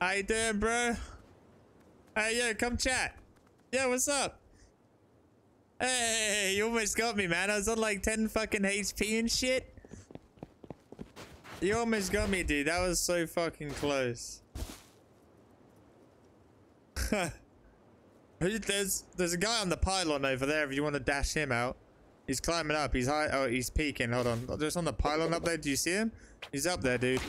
How you doing, bro? Hey, yo, come chat. Yeah, what's up? Hey, you almost got me, man. I was on like 10 fucking HP and shit. You almost got me, dude. That was so fucking close. there's there's a guy on the pylon over there if you want to dash him out. He's climbing up. He's high. Oh, he's peeking. Hold on. Just on the pylon up there. Do you see him? He's up there, dude.